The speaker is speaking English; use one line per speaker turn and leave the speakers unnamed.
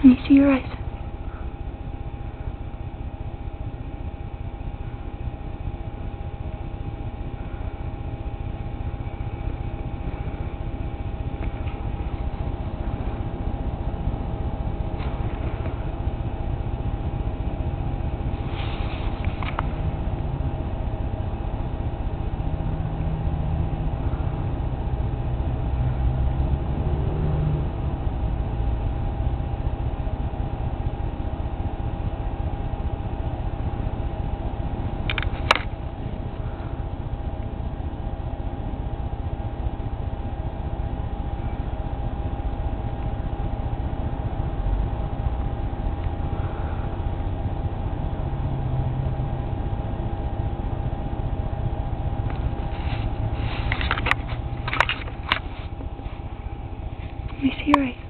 Can you see your eyes. Let me see your eyes.